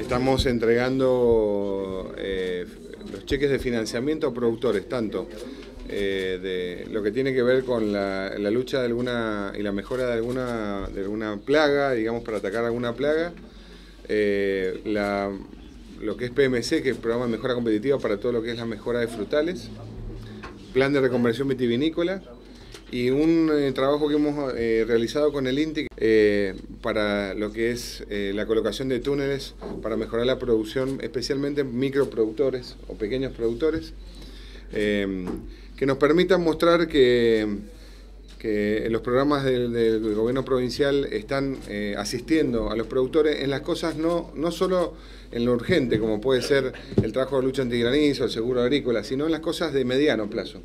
Estamos entregando eh, los cheques de financiamiento a productores, tanto eh, de lo que tiene que ver con la, lucha de alguna y la mejora de alguna, de alguna plaga, digamos, para atacar alguna plaga, eh, lo que es PMC, que es Programa de Mejora Competitiva para todo lo que es la mejora de frutales, Plan de Reconversión Vitivinícola, y un eh, trabajo que hemos eh, realizado con el INTI eh, para lo que es la colocación de túneles para mejorar la producción, especialmente microproductores o pequeños productores, que nos permitan mostrar que, que los programas del, gobierno provincial están asistiendo a los productores en las cosas no, no solo en lo urgente, como puede ser el trabajo de lucha antigranizo, el seguro agrícola, sino en las cosas de mediano plazo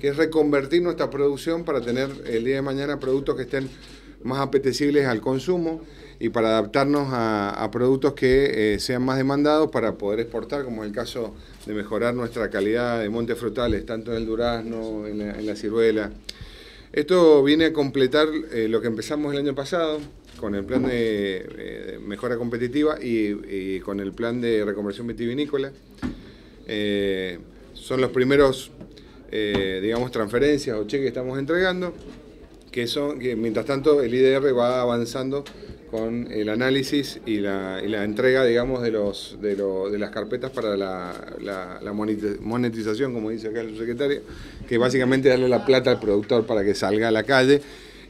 que es reconvertir nuestra producción para tener el día de mañana productos que estén más apetecibles al consumo y para adaptarnos a, productos que eh, sean más demandados para poder exportar, como es el caso de mejorar nuestra calidad de montes frutales, tanto en el durazno, en la, ciruela. Esto viene a completar eh, lo que empezamos el año pasado con el plan de eh, mejora competitiva y, con el plan de reconversión vitivinícola. son los primeros eh, digamos, transferencias o cheques que estamos entregando, que son que mientras tanto el IDR va avanzando con el análisis y la, entrega, digamos, de, los, de, las carpetas para la, monetización, como dice acá el subsecretario, que básicamente darle la plata al productor para que salga a la calle.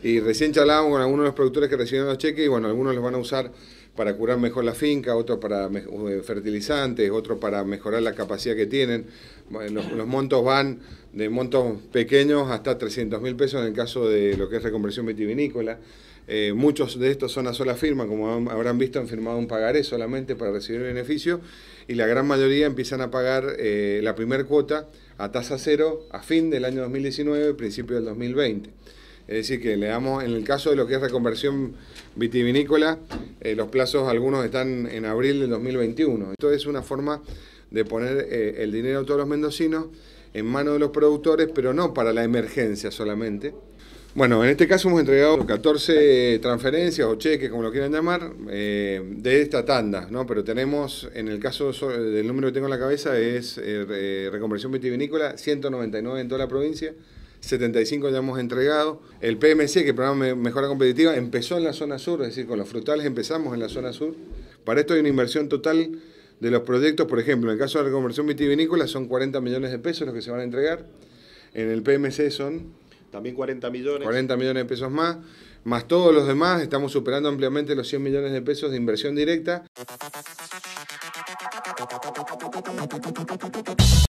Y recién charlábamos con algunos de los productores que recibieron los cheques y bueno, algunos los van a usar para curar mejor la finca, otros para eh, fertilizantes, otros para mejorar la capacidad que tienen. Los, montos van de montos pequeños hasta 300 mil pesos en el caso de lo que es reconversión vitivinícola. Eh, muchos de estos son a sola firma, como habrán visto, han firmado un pagaré solamente para recibir el beneficio y la gran mayoría empiezan a pagar eh, la primera cuota a tasa cero a fin del año 2019, principio del 2020. Es decir, que le damos, en el caso de lo que es reconversión vitivinícola, eh, los plazos algunos están en abril del 2021. Esto es una forma de poner eh, el dinero de todos los mendocinos en manos de los productores, pero no para la emergencia solamente. Bueno, en este caso hemos entregado 14 transferencias o cheques, como lo quieran llamar, eh, de esta tanda, ¿no? Pero tenemos, en el caso del número que tengo en la cabeza, es reconversión vitivinícola, 199 en toda la provincia, 75 ya hemos entregado. El PMC, que es el programa Mejora Competitiva, empezó en la zona sur, es decir, con los frutales empezamos en la zona sur. Para esto hay una inversión total de los proyectos, por ejemplo, en el caso de la reconversión vitivinícola son 40 millones de pesos los que se van a entregar. En el PMC son... También 40 millones. 40 millones de pesos más. Más todos los demás, estamos superando ampliamente los 100 millones de pesos de inversión directa.